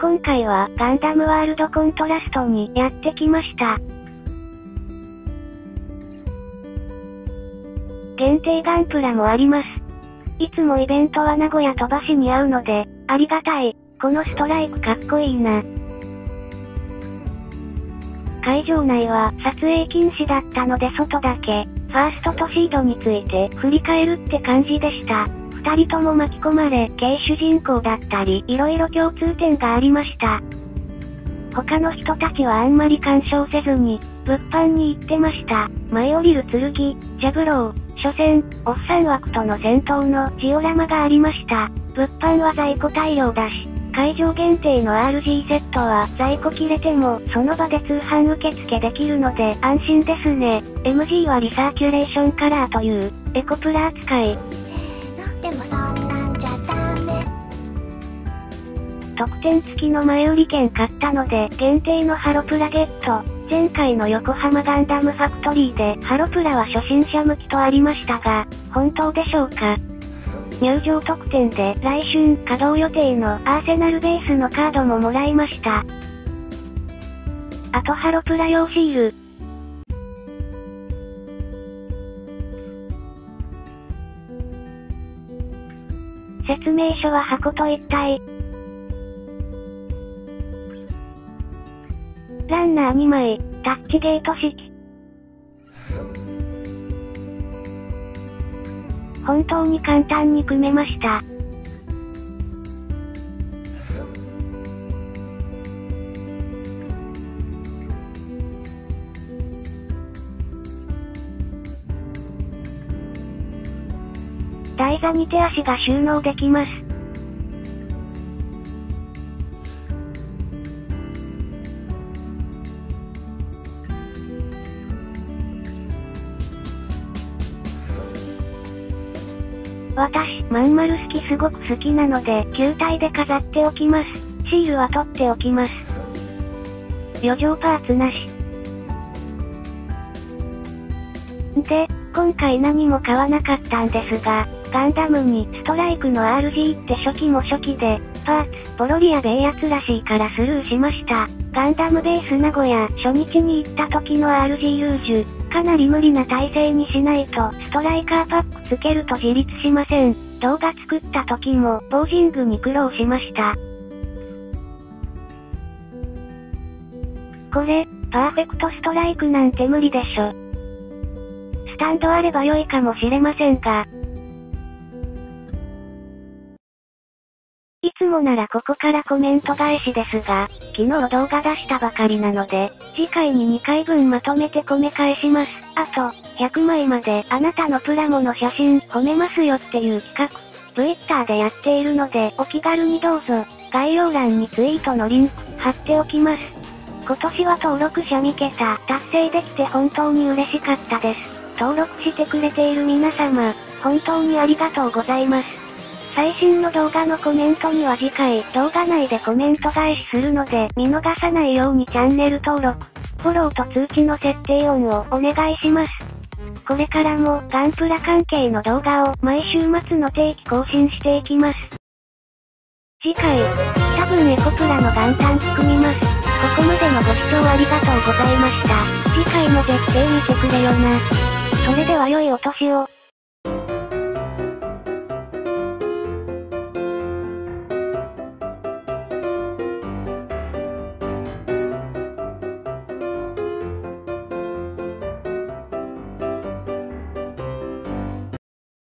今回はガンダムワールドコントラストにやってきました。限定ガンプラもあります。いつもイベントは名古屋飛ばしに合うので、ありがたい。このストライクかっこいいな。会場内は撮影禁止だったので外だけ、ファーストとシードについて振り返るって感じでした。二人とも巻き込まれ、軽主人公だったり、色々共通点がありました。他の人たちはあんまり干渉せずに、物販に行ってました。舞い降りる剣、ジャブロー、初戦、おっさん枠との戦闘のジオラマがありました。物販は在庫大量だし、会場限定の RG セットは在庫切れてもその場で通販受付できるので安心ですね。MG はリサーキュレーションカラーというエコプラ扱い。特典付きの前売り券買ったので限定のハロプラゲット。前回の横浜ガンダムファクトリーでハロプラは初心者向きとありましたが、本当でしょうか？入場特典で来春稼働予定のアーセナルベースのカードももらいました。あとハロプラ用シール。説明書は箱と一体。ランナー2枚、タッチゲート式。本当に簡単に組めました。台座に手足が収納できます。私、まん丸好きすごく好きなので、球体で飾っておきます。シールは取っておきます。余剰パーツなし。んで、今回何も買わなかったんですが、ガンダムにストライクの RG って初期も初期で、パーツ、ポロリやベイやつらしいからスルーしました。ガンダムベース名古屋、初日に行った時の RG ルージュ、かなり無理な体勢にしないと、ストライカーパックつけると自立しません。動画作った時も、ポージングに苦労しました。これ、パーフェクトストライクなんて無理でしょ。スタンドあれば良いかもしれませんが。もならここからコメント返しですが、昨日動画出したばかりなので、次回に2回分まとめて込め返します。あと、100枚まであなたのプラモの写真褒めますよっていう企画、Twitter でやっているのでお気軽にどうぞ。概要欄にツイートのリンク貼っておきます。今年は登録者3桁達成できて本当に嬉しかったです。登録してくれている皆様、本当にありがとうございます。最新の動画のコメントには次回動画内でコメント返しするので見逃さないようにチャンネル登録、フォローと通知の設定音をお願いします。これからもガンプラ関係の動画を毎週末の定期更新していきます。次回、多分エコプラの元旦組みます。ここまでのご視聴ありがとうございました。次回も絶対見てくれよな。それでは良いお年を。